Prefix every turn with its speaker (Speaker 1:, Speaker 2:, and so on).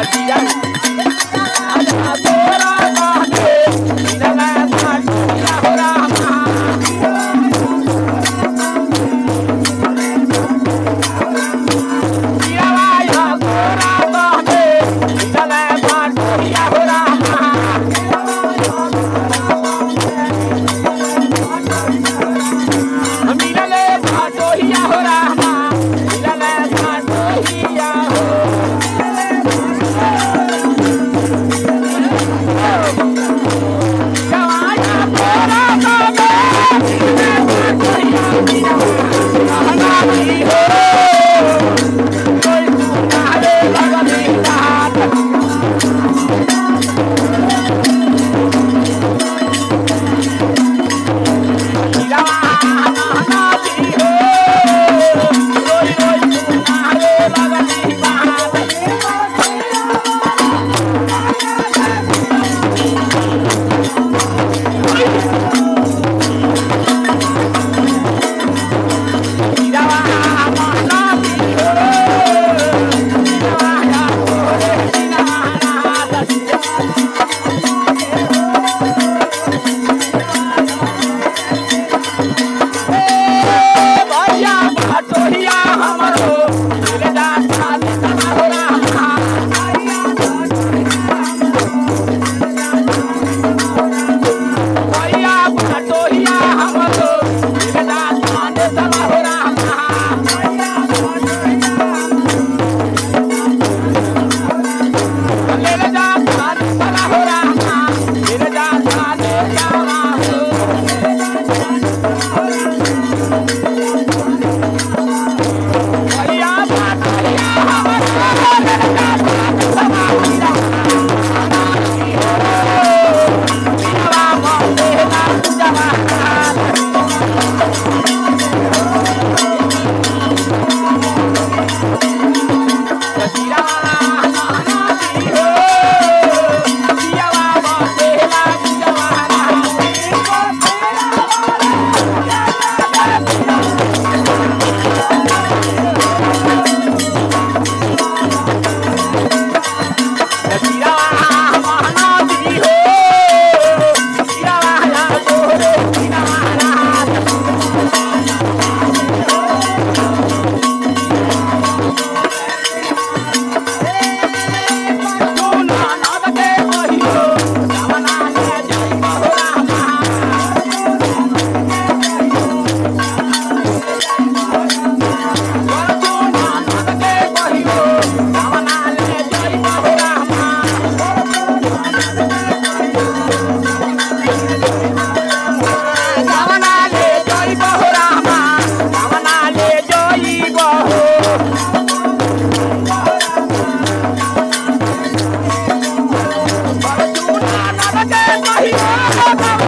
Speaker 1: Matías. Hey,